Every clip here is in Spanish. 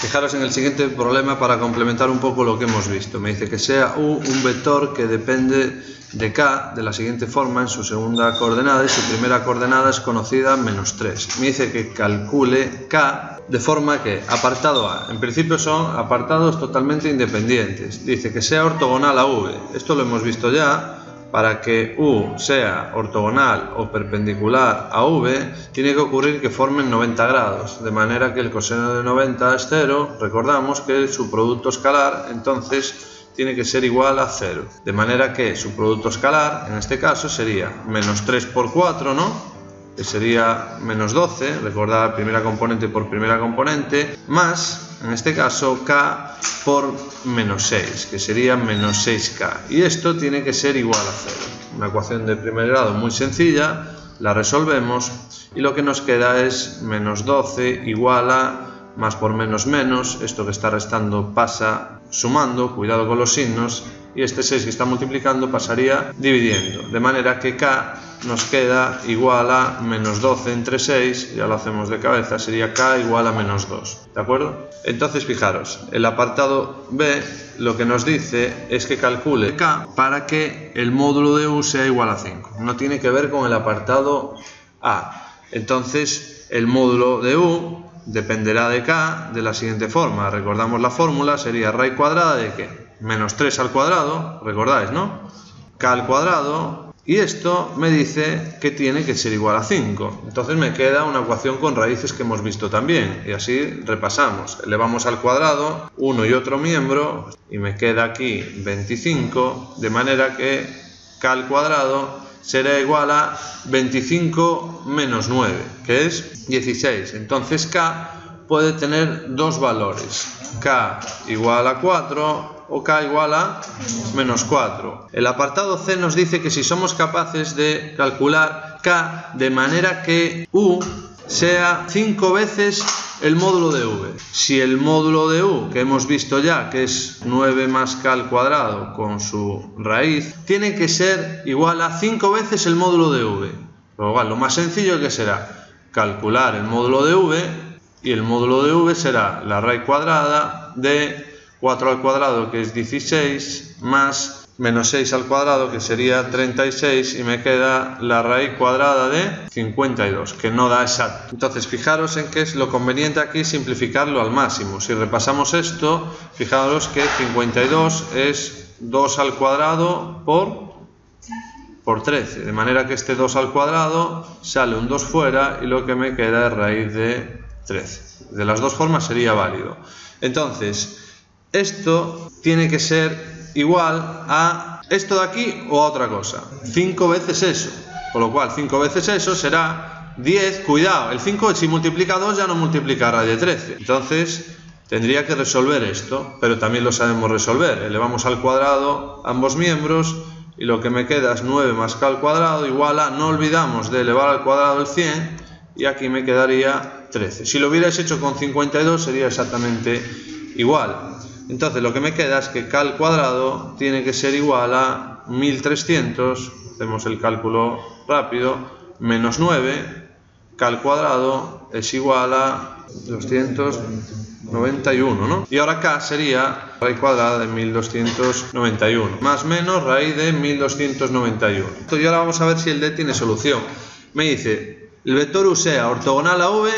Fijaros en el siguiente problema para complementar un poco lo que hemos visto. Me dice que sea U un vector que depende de K de la siguiente forma en su segunda coordenada y su primera coordenada es conocida menos 3. Me dice que calcule K de forma que apartado A, en principio son apartados totalmente independientes. Dice que sea ortogonal a V. Esto lo hemos visto ya para que U sea ortogonal o perpendicular a V, tiene que ocurrir que formen 90 grados, de manera que el coseno de 90 es 0, recordamos que su producto escalar entonces tiene que ser igual a 0, de manera que su producto escalar, en este caso, sería menos 3 por 4, ¿no? Que sería menos 12, recordar primera componente por primera componente, más, en este caso, k por menos 6, que sería menos 6k. Y esto tiene que ser igual a 0. Una ecuación de primer grado muy sencilla, la resolvemos y lo que nos queda es menos 12 igual a más por menos menos, esto que está restando pasa sumando, cuidado con los signos, y este 6 que está multiplicando pasaría dividiendo, de manera que k nos queda igual a menos 12 entre 6, ya lo hacemos de cabeza, sería k igual a menos 2, ¿de acuerdo? Entonces fijaros, el apartado B lo que nos dice es que calcule k para que el módulo de u sea igual a 5, no tiene que ver con el apartado A. Entonces el módulo de u dependerá de k de la siguiente forma, recordamos la fórmula, sería raíz cuadrada de qué? menos 3 al cuadrado, recordáis, ¿no? k al cuadrado, y esto me dice que tiene que ser igual a 5. Entonces me queda una ecuación con raíces que hemos visto también, y así repasamos. Elevamos al cuadrado uno y otro miembro, y me queda aquí 25, de manera que k al cuadrado será igual a 25 menos 9, que es 16. Entonces k puede tener dos valores, k igual a 4 o k igual a menos 4. El apartado C nos dice que si somos capaces de calcular k de manera que u sea 5 veces el módulo de v. Si el módulo de u, que hemos visto ya, que es 9 más k al cuadrado con su raíz, tiene que ser igual a 5 veces el módulo de v. Lo, lo más sencillo que será calcular el módulo de v y el módulo de v será la raíz cuadrada de 4 al cuadrado que es 16 más menos 6 al cuadrado que sería 36 y me queda la raíz cuadrada de 52 que no da exacto. Entonces fijaros en que es lo conveniente aquí simplificarlo al máximo. Si repasamos esto fijaros que 52 es 2 al cuadrado por por 13 de manera que este 2 al cuadrado sale un 2 fuera y lo que me queda es raíz de 13 de las dos formas sería válido. Entonces esto tiene que ser igual a esto de aquí o a otra cosa. 5 veces eso. Con lo cual, 5 veces eso será 10. Cuidado, el 5 si multiplica 2 ya no multiplica raíz de 13. Entonces, tendría que resolver esto, pero también lo sabemos resolver. Elevamos al cuadrado ambos miembros y lo que me queda es 9 más k al cuadrado igual a, no olvidamos de elevar al cuadrado el 100 y aquí me quedaría 13. Si lo hubierais hecho con 52 sería exactamente igual. Entonces lo que me queda es que k al cuadrado tiene que ser igual a 1300, hacemos el cálculo rápido, menos 9, k al cuadrado es igual a 291, ¿no? Y ahora k sería raíz cuadrada de 1291, más menos raíz de 1291. Entonces, y ahora vamos a ver si el D tiene solución. Me dice, el vector U sea ortogonal a V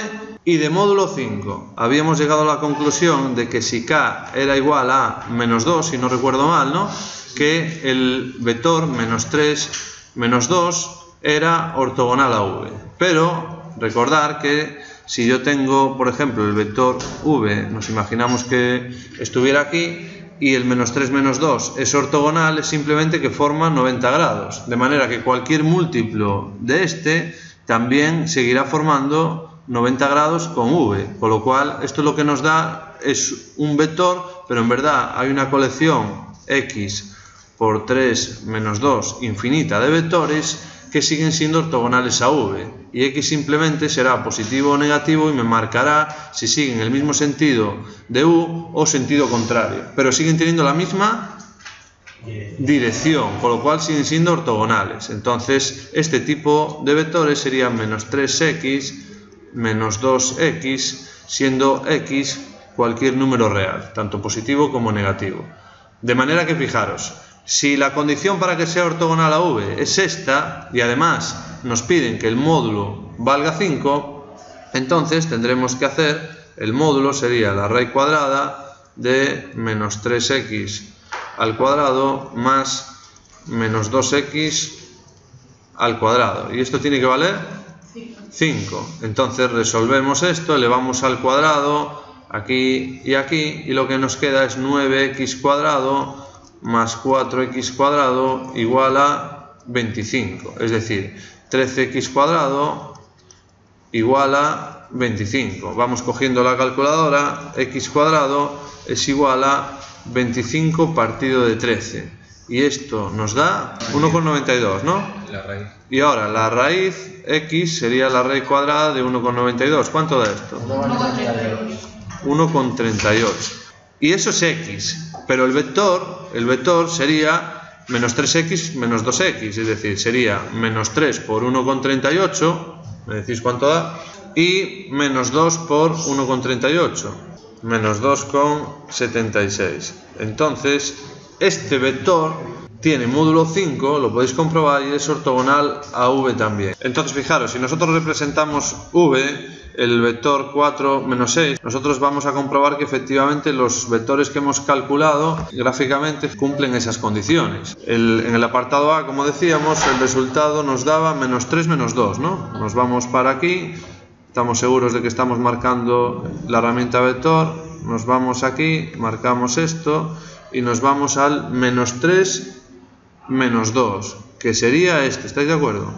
y de módulo 5 habíamos llegado a la conclusión de que si k era igual a menos 2, si no recuerdo mal, ¿no? que el vector menos 3 menos 2 era ortogonal a v. Pero recordar que si yo tengo, por ejemplo, el vector v, nos imaginamos que estuviera aquí y el menos 3 menos 2 es ortogonal, es simplemente que forma 90 grados. De manera que cualquier múltiplo de este también seguirá formando 90 grados con v, con lo cual esto lo que nos da es un vector, pero en verdad hay una colección x por 3 menos 2 infinita de vectores que siguen siendo ortogonales a v y x simplemente será positivo o negativo y me marcará si siguen el mismo sentido de u o sentido contrario, pero siguen teniendo la misma dirección, con lo cual siguen siendo ortogonales. Entonces, este tipo de vectores serían menos 3x menos 2x, siendo x cualquier número real, tanto positivo como negativo. De manera que fijaros, si la condición para que sea ortogonal a v es esta, y además nos piden que el módulo valga 5, entonces tendremos que hacer, el módulo sería la raíz cuadrada de menos 3x al cuadrado más menos 2x al cuadrado. ¿Y esto tiene que valer? 5. Entonces resolvemos esto, elevamos al cuadrado aquí y aquí y lo que nos queda es 9x cuadrado más 4x cuadrado igual a 25. Es decir, 13x cuadrado igual a 25. Vamos cogiendo la calculadora, x cuadrado es igual a 25 partido de 13 y esto nos da 1,92, ¿no? Y ahora la raíz x sería la raíz cuadrada de 1,92. ¿Cuánto da esto? 1,38. Y eso es x, pero el vector, el vector sería menos 3x menos 2x, es decir, sería menos 3 por 1,38, ¿me decís cuánto da? Y menos 2 por 1,38, menos 2,76. Entonces, este vector tiene módulo 5, lo podéis comprobar, y es ortogonal a v también. Entonces, fijaros, si nosotros representamos v, el vector 4 menos 6, nosotros vamos a comprobar que efectivamente los vectores que hemos calculado gráficamente cumplen esas condiciones. en el apartado A, como decíamos, el resultado nos daba menos 3 menos 2, ¿no? Nos vamos para aquí, estamos seguros de que estamos marcando la herramienta vector, nos vamos aquí, marcamos esto y nos vamos al menos 3 menos 2, que sería este, ¿estáis de acuerdo?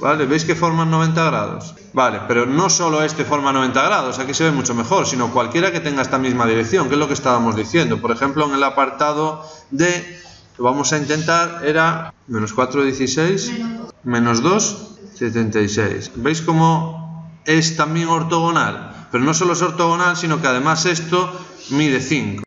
¿Vale? ¿Veis que forman 90 grados? Vale, pero no solo este forma 90 grados, aquí se ve mucho mejor, sino cualquiera que tenga esta misma dirección, que es lo que estábamos diciendo. Por ejemplo, en el apartado D, lo vamos a intentar, era menos 4, 16, menos 2, 76. ¿Veis cómo es también ortogonal? Pero no solo es ortogonal, sino que además esto mide 5.